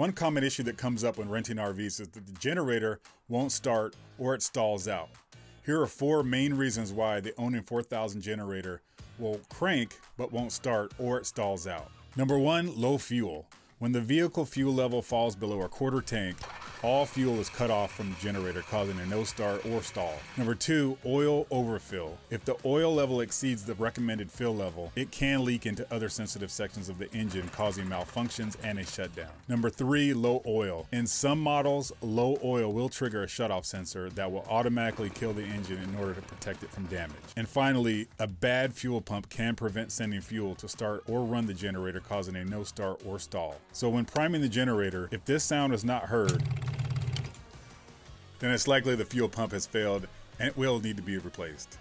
One common issue that comes up when renting RVs is that the generator won't start or it stalls out. Here are four main reasons why the Onan 4000 generator will crank but won't start or it stalls out. Number one, low fuel. When the vehicle fuel level falls below a quarter tank, all fuel is cut off from the generator, causing a no start or stall. Number two, oil overfill. If the oil level exceeds the recommended fill level, it can leak into other sensitive sections of the engine, causing malfunctions and a shutdown. Number three, low oil. In some models, low oil will trigger a shutoff sensor that will automatically kill the engine in order to protect it from damage. And finally, a bad fuel pump can prevent sending fuel to start or run the generator, causing a no start or stall. So when priming the generator, if this sound is not heard, then it's likely the fuel pump has failed and it will need to be replaced.